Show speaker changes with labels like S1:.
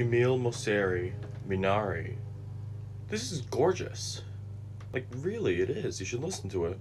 S1: Emil Mosseri, Minari. This is gorgeous. Like, really, it is. You should listen to it.